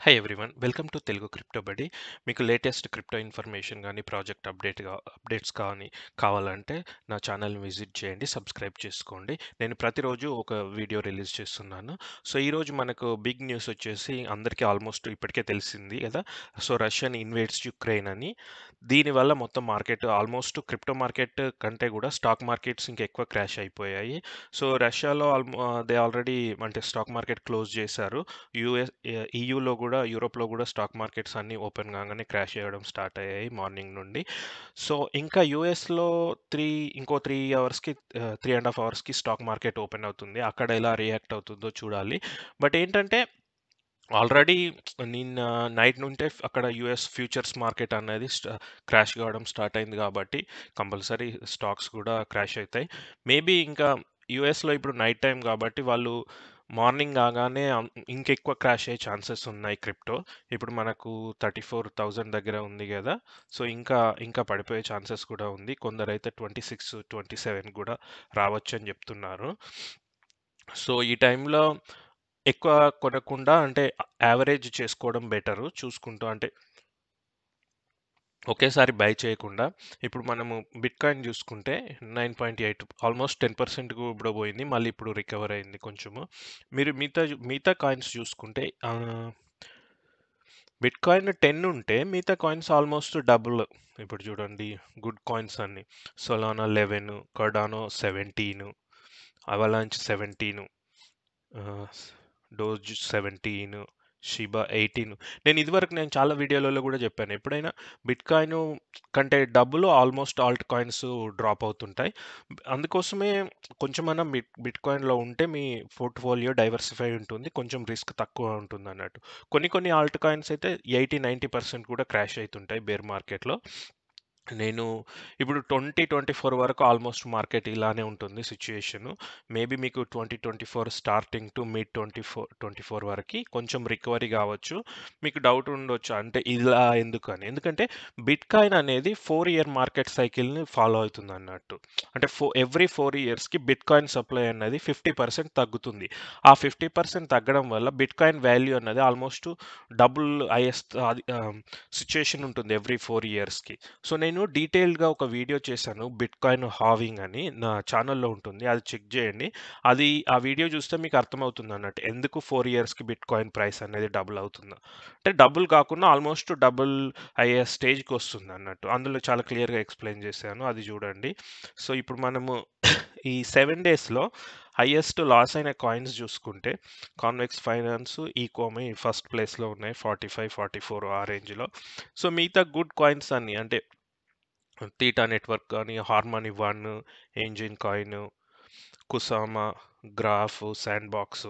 Hi everyone welcome to Telugu crypto బడి మీకు latest crypto information కానీ ప్రాజెక్ట్ అప్డేట్ అప్డేట్స్ కానీ కావాలంటే నా ఛానల్ని విజిట్ చేయండి సబ్స్క్రైబ్ చేసుకోండి. నేను ప్రతిరోజు ఒక వీడియో రిలీజ్ చేస్తున్నాను. సో ఈరోజు మనకు బిగ్ న్యూస్ వచ్చేసి అందరికీ ఆల్మోస్ట్ ఇప్పటికే తెలిసింది కదా? సో రష్యన్ ఇన్వేట్స్ యుక్రెయిన్ అని. దీనివల్ల మొత్తం మార్కెట్ ఆల్మోస్ట్ క్రిప్టో మార్కెట్ కంటే కూడా స్టాక్ మార్కెట్స్ ఇంకా ఎక్కువ క్రాష్ అయిపోయాయి. సో రష్యాలో ఆల్మో దే ఆల్రెడీ అంటే స్టాక్ మార్కెట్ క్లోజ్ చేశారు. యూఎస్ ఈయూలో కూడా కూడా యూరోప్లో కూడా స్టాక్ మార్కెట్స్ అన్నీ ఓపెన్ కాగానే క్రాష్ చేయడం స్టార్ట్ అయ్యాయి మార్నింగ్ నుండి. సో ఇంకా యూఎస్లో త్రీ ఇంకో త్రీ అవర్స్కి త్రీ అండ్ హాఫ్ అవర్స్కి స్టాక్ మార్కెట్ ఓపెన్ అవుతుంది. అక్కడ ఎలా రియాక్ట్ అవుతుందో చూడాలి. బట్ ఏంటంటే ఆల్రెడీ నిన్న నైట్ నుంటే అక్కడ యుఎస్ ఫ్యూచర్స్ మార్కెట్ అనేది క్రాష్ కావడం స్టార్ట్ అయింది కాబట్టి కంపల్సరీ స్టాక్స్ కూడా క్రాష్ అవుతాయి. మేబీ ఇంకా యుఎస్లో ఇప్పుడు నైట్ టైం కాబట్టి వాళ్ళు మార్నింగ్ కాగానే ఇంకెక్కువ క్రాష్ అయ్యే ఛాన్సెస్ ఉన్నాయి క్రిప్టో. ఇప్పుడు మనకు థర్టీ ఫోర్ థౌజండ్ దగ్గర ఉంది కదా సో ఇంకా ఇంకా పడిపోయే ఛాన్సెస్ కూడా ఉంది. కొందరైతే ట్వంటీ సిక్స్ ట్వంటీ సెవెన్ కూడా రావచ్చు అని చెప్తున్నారు. సో ఈ టైంలో ఎక్కువ కొనకుండా అంటే యావరేజ్ చేసుకోవడం బెటరు చూసుకుంటూ అంటే ఒకేసారి బై చేయకుండా ఇప్పుడు మనము బిట్ కాయిన్ చూసుకుంటే nine point eight almost ten percent కూడా పోయింది మళ్ళీ ఇప్పుడు రికవర్ అయింది కొంచెము. మీరు మిగతా మిగతా కాయిన్స్ చూసుకుంటే బిట్ కాయిన్ టెన్ ఉంటే మిగతా కాయిన్స్ ఆల్మోస్ట్ డబుల్. ఇప్పుడు చూడండి గుడ్ కాయిన్స్ అన్ని. Solana eleven Cardano seventeen Avalanche seventeen Doge seventeen Shiba eighteen నేను ఇదివరకు నేను చాలా వీడియోలలో కూడా చెప్పాను. ఎప్పుడైనా బిట్ కాయిన్ కంటే డబ్బులు ఆల్మోస్ట్ ఆల్ట్ కాయిన్స్ డ్రాప్ అవుతుంటాయి. అందుకోసమే కొంచెమన్నా బిట్ బిట్ కాయిన్లో ఉంటే మీ పోర్ట్ఫోలియో డైవర్సిఫై ఉంటుంది. కొంచెం రిస్క్ తక్కువ ఉంటుంది అన్నట్టు కొన్ని కొన్ని ఆల్ట్ కాయిన్స్ అయితే ఎయిటీ నైంటీ పర్సెంట్ కూడా క్రాష్ అవుతుంటాయి బేర్ మార్కెట్లో నేను ఇప్పుడు ట్వంటీ ట్వంటీ ఫోర్ వరకు ఆల్మోస్ట్ మార్కెట్ ఇలానే ఉంటుంది సిచ్యుయేషన్. మేబీ మీకు twenty twenty four starting to mid twenty four twenty four వరకు కొంచెం రికవరీ కావచ్చు. మీకు డౌట్ ఉండొచ్చు అంటే ఇలా ఎందుకు అని ఎందుకంటే బిట్ కాయిన్ అనేది ఫోర్ ఇయర్ మార్కెట్ సైకిల్ని ఫాలో అవుతుంది అన్నట్టు అంటే ఫో ఎవ్రీ ఫోర్ ఇయర్స్కి బిట్ కాయిన్ సప్లై అనేది ఫిఫ్టీ పర్సెంట్ తగ్గుతుంది. ఆ ఫిఫ్టీ పర్సెంట్ తగ్గడం వల్ల బిట్ కాయిన్ వాల్యూ అనేది ఆల్మోస్ట్ డబుల్ ఐఎస్ సిచ్యుయేషన్ ఉంటుంది ఎవ్రీ ఫోర్ ఇయర్స్కి. సో నేను నేను డీటెయిల్డ్గా ఒక వీడియో చేశాను బిట్ కాయిన్ హావింగ్ అని నా ఛానల్లో ఉంటుంది అది చెక్ చేయండి. అది ఆ వీడియో చూస్తే మీకు అర్థమవుతుంది అన్నట్టు ఎందుకు ఫోర్ ఇయర్స్కి బిట్ కాయిన్ ప్రైస్ అనేది డబుల్ అవుతుందో. అంటే డబుల్ కాకుండా ఆల్మోస్ట్ డబుల్ అయ్యే స్టేజ్కి వస్తుంది అన్నట్టు. అందులో చాలా క్లియర్గా ఎక్స్ప్లెయిన్ చేశాను అది చూడండి. సో ఇప్పుడు మనము ఈ సెవెన్ డేస్లో హయ్యెస్ట్ లాస్ అయిన కాయిన్స్ చూసుకుంటే కాన్వెక్స్ ఫైనాన్స్ ఈకోమి ఫస్ట్ ప్లేస్లో ఉన్నాయి ఫార్టీ ఫైవ్ ఫార్టీ ఫోర్ ఆ రేంజ్లో. సో మిగతా గుడ్ కాయిన్స్ అన్ని అంటే తీటా నెట్వర్క్ కానీ Harmony One Enjin coin Kusama Graph Sandbox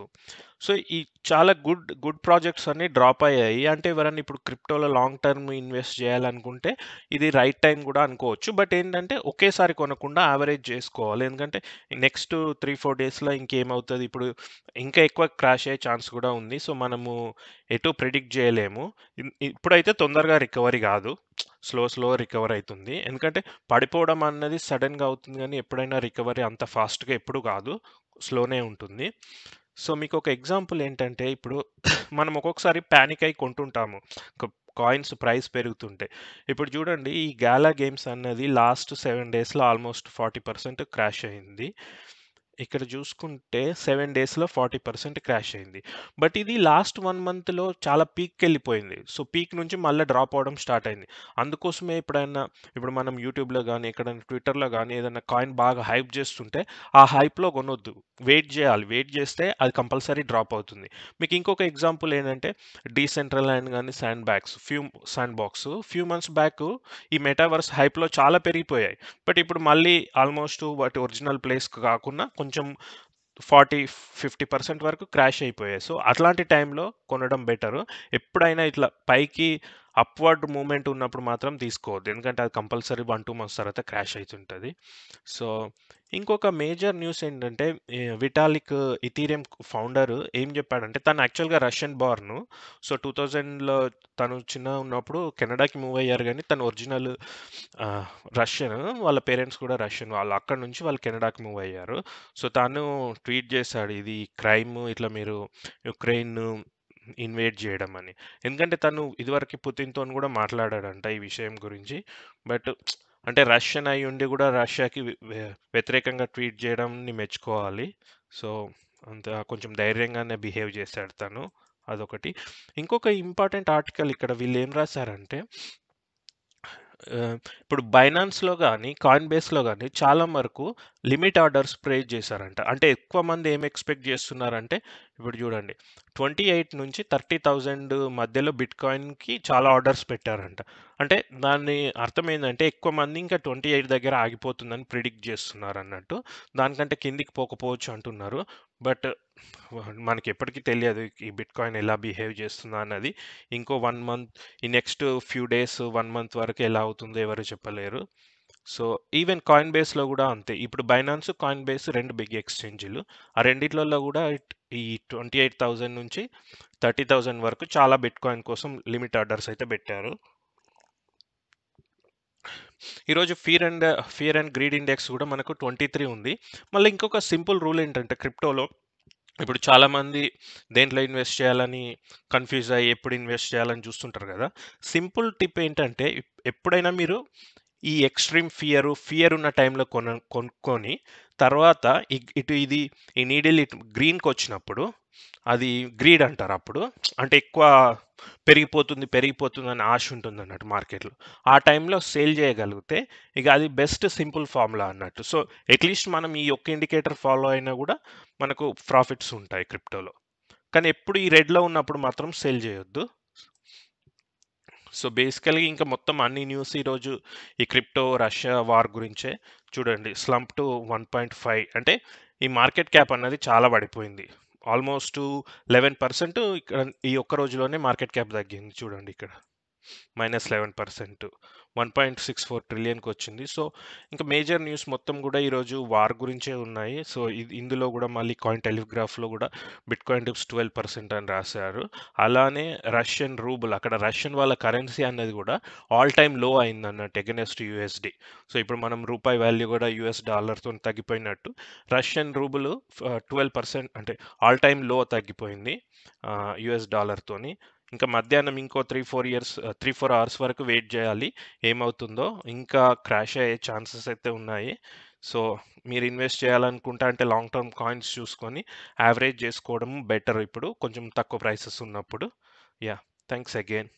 so ఈ చాలా గుడ్ గుడ్ ప్రాజెక్ట్స్ అన్నీ డ్రాప్ అయ్యాయి. అంటే ఎవరైనా ఇప్పుడు క్రిప్టోలో లాంగ్ టర్మ్ ఇన్వెస్ట్ చేయాలనుకుంటే ఇది రైట్ టైం కూడా అనుకోవచ్చు. బట్ ఏంటంటే ఒకేసారి కొనకుండా యావరేజ్ చేసుకోవాలి. ఎందుకంటే నెక్స్ట్ త్రీ ఫోర్ డేస్లో ఇంకేమవుతుంది? ఇప్పుడు ఇంకా ఎక్కువ క్రాష్ అయ్యే ఛాన్స్ కూడా ఉంది. సో మనము ఎటు ప్రిడిక్ట్ చేయలేము. ఇప్పుడైతే తొందరగా రికవరీ కాదు. స్లో స్లో రికవర్ అవుతుంది ఎందుకంటే పడిపోవడం అన్నది సడన్గా అవుతుంది కానీ ఎప్పుడైనా రికవరీ అంత ఫాస్ట్గా ఎప్పుడు కాదు. స్లోనే ఉంటుంది. సో మీకు ఒక ఎగ్జాంపుల్ ఏంటంటే ఇప్పుడు మనం ఒక్కొక్కసారి ప్యానిక్ అయి కొంటుంటాము. Coins price పెరుగుతుంటే. ఇప్పుడు చూడండి ఈ గాలా గేమ్స్ అన్నది లాస్ట్ సెవెన్ డేస్లో ఆల్మోస్ట్ ఫార్టీ పర్సెంట్ క్రాష్ అయింది. ఇక్కడ చూసుకుంటే సెవెన్ డేస్లో ఫార్టీ పర్సెంట్ క్రాష్ అయింది. బట్ ఇది లాస్ట్ వన్ మంత్లో చాలా పీక్కి వెళ్ళిపోయింది. సో పీక్ నుంచి మళ్ళీ డ్రాప్ అవడం స్టార్ట్ అయింది. అందుకోసమే ఎప్పుడైనా ఇప్పుడు మనం యూట్యూబ్లో కానీ ఎక్కడైనా ట్విట్టర్లో కానీ ఏదైనా కాయిన్ బాగా హైప్ చేస్తుంటే ఆ హైప్లో కొనొద్దు. వెయిట్ చేయాలి. వెయిట్ చేస్తే అది కంపల్సరీ డ్రాప్ అవుతుంది. మీకు ఇంకొక ఎగ్జాంపుల్ ఏంటంటే డీసెంట్రల్ అండ్ కానీ sand bags few Sandbox. Few months back ఈ మెటావర్స్ హైప్లో చాలా పెరిగిపోయాయి. బట్ ఇప్పుడు మళ్ళీ ఆల్మోస్ట్ వాటి ఒరిజినల్ ప్లేస్ కాకుండా కొంచెం కొంచెం ఫార్టీ ఫిఫ్టీ పర్సెంట్ వరకు క్రాష్ అయిపోయాయి. సో అట్లాంటి టైంలో కొనడం బెటరు. ఎప్పుడైనా ఇట్లా పైకి అప్వర్డ్ మూమెంట్ ఉన్నప్పుడు మాత్రం తీసుకోవద్దు. ఎందుకంటే అది కంపల్సరీ వన్ టూ మంత్స్ తర్వాత క్రాష్ అవుతుంటుంది సో ఇంకొక మేజర్ న్యూస్ ఏంటంటే విటాలిక్ ఇథీరియం ఫౌండర్ ఏం చెప్పాడంటే తను యాక్చువల్గా రష్యన్ బార్ను సో టూ థౌజండ్లో తను చిన్న ఉన్నప్పుడు కెనడాకి మూవ్ అయ్యారు కానీ తను ఒరిజినల్ రష్యన్ వాళ్ళ పేరెంట్స్ కూడా రష్యన్ వాళ్ళు అక్కడ నుంచి వాళ్ళు కెనడాకి మూవ్ అయ్యారు. సో తను ట్వీట్ చేశాడు ఇది క్రైమ్ ఇట్లా మీరు యుక్రెయిన్ ఇన్వేట్ చేయడం అని. ఎందుకంటే తను ఇదివరకు పుతిన్‌తోని కూడా మాట్లాడాడంట ఈ విషయం గురించి. బట్ అంటే రష్యన్ ఉండి కూడా రష్యాకి వ్యతిరేకంగా ట్వీట్ చేయడంని మెచ్చుకోవాలి. సో, అంత కొంచెం ధైర్యంగానే బిహేవ్ చేశాడు తను. అదొకటి. ఇంకొక ఇంపార్టెంట్ ఆర్టికల్ ఇక్కడ వీళ్ళు రాసారంటే రాశారంటే ఇప్పుడు బైనాన్స్‌లో కానీ కాయిన్ బేస్లో కానీ చాలా వరకు లిమిట్ ఆర్డర్స్ ప్రేజ్ చేశారంట. అంటే ఎక్కువ మంది ఏం ఎక్స్‌పెక్ట్ చేస్తున్నారంటే ఇప్పుడు చూడండి 28 నుంచి 30,000 మధ్యలో బిట్‌కాయిన్‌కి చాలా ఆర్డర్స్ పెట్టారంట. అంటే దాని అర్థం ఏంటంటే ఎక్కువ మంది ఇంకా 28 దగ్గర ఆగిపోతుందని ప్రిడిక్ట్ చేస్తున్నారు అన్నట్టు దానికంటే కిందికి పోకపోవచ్చు అంటున్నారు. బట్ మనకి ఎప్పటికీ తెలియదు ఈ బిట్‌కాయిన్ ఎలా బిహేవ్ చేస్తుందా అన్నది. ఇంకో వన్ మంత్ ఈ next few days, one month వరకు ఎలా అవుతుందో ఎవరు చెప్పలేరు. సో, ఈవెన్ కాయిన్ బేస్లో కూడా అంతే. ఇప్పుడు బైనాన్స్, కాయిన్ బేస్ రెండు బిగ్ ఎక్స్చేంజీలు ఆ రెండిట్లలో కూడా ఈ ట్వంటీ ఎయిట్ థౌజండ్ నుంచి 30,000 వరకు చాలా బిట్ కాయిన్ కోసం లిమిట్ ఆర్డర్స్ అయితే పెట్టారు. ఈరోజు fear and fear and greed index కూడా మనకు 23 ఉంది. మళ్ళీ ఇంకొక సింపుల్ రూల్ ఏంటంటే క్రిప్టోలో ఇప్పుడు చాలామంది దేంట్లో ఇన్వెస్ట్ చేయాలని కన్‌ఫ్యూజ్ అయ్యి ఎప్పుడు ఇన్వెస్ట్ చేయాలని చూస్తుంటారు కదా సింపుల్ టిప్ ఏంటంటే ఎప్పుడైనా మీరు ఈ ఎక్స్‌ట్రీమ్ ఫియరు, ఫియర్ ఉన్న టైంలో కొన కొనుక్కొని తర్వాత ఇటు ఇది ఈ నీడిల్ ఇటు గ్రీన్కి వచ్చినప్పుడు అది గ్రీడ్ అంటారు అప్పుడు. అంటే ఎక్కువ పెరిగిపోతుంది, పెరిగిపోతుంది అని ఆశ ఉంటుంది అన్నట్టు మార్కెట్‌లో. ఆ టైంలో సేల్ చేయగలిగితే ఇక అది బెస్ట్ సింపుల్ ఫార్ములా అన్నట్టు. సో, అట్‌లీస్ట్ మనం ఈ ఒక్క ఇండికేటర్ ఫాలో అయినా కూడా మనకు ప్రాఫిట్స్ ఉంటాయి క్రిప్టోలో. కానీ ఎప్పుడు ఈ రెడ్‌లో ఉన్నప్పుడు మాత్రం సేల్ చేయొద్దు. సో, బేసికల్‌గా ఇంకా మొత్తం అన్ని న్యూస్ ఈరోజు ఈ క్రిప్టో, రష్యా వార్ గురించే. చూడండి స్లంప్ టు 1.5 అంటే ఈ మార్కెట్ క్యాప్ అన్నది చాలా పడిపోయింది. ఆల్మోస్ట్ 11% ఇక్కడ ఈ ఒక్క రోజులోనే మార్కెట్ క్యాప్ తగ్గింది చూడండి ఇక్కడ. Minus eleven percent one point six four ట్రిలియన్కి వచ్చింది సో, ఇంకా మేజర్ న్యూస్ మొత్తం కూడా ఈరోజు వార్ గురించే ఉన్నాయి. సో, ఇది ఇందులో కూడా మళ్ళీ కాయిన్ టెలిగ్రాఫ్‌లో కూడా బిట్ కాయిన్ డిప్స్ 12% అని రాశారు. అలానే రష్యన్ రూబుల్ అక్కడ రష్యన్ వాళ్ళ కరెన్సీ అన్నది కూడా ఆల్ టైమ్లో అయిందన్నట్టు ఎగనెస్ట్ యూఎస్‌డి. సో, ఇప్పుడు మనం రూపాయి వాల్యూ కూడా యూఎస్ డాలర్‌తోని తగ్గిపోయినట్టు రష్యన్ రూబుల్ ట్వెల్వ్ పర్సెంట్ అంటే ఆల్ టైమ్లో తగ్గిపోయింది. యుఎస్ యూఎస్ డాలర్‌తోని. ఇంకా మధ్యాహ్నం ఇంకో 3, 4 ఇయర్స్ 3, 4 అవర్స్ వరకు వెయిట్ చేయాలి ఏమవుతుందో ఇంకా క్రాష్ అయ్యే ఛాన్సెస్ అయితే ఉన్నాయి. సో, మీరు ఇన్వెస్ట్ చేయాలనుకుంటే అంటే లాంగ్ టర్మ్ కాయిన్స్ చూసుకొని యావరేజ్ చేసుకోవడం బెటర్ ఇప్పుడు కొంచెం తక్కువ ప్రైసెస్ ఉన్నప్పుడు. Yeah thanks again.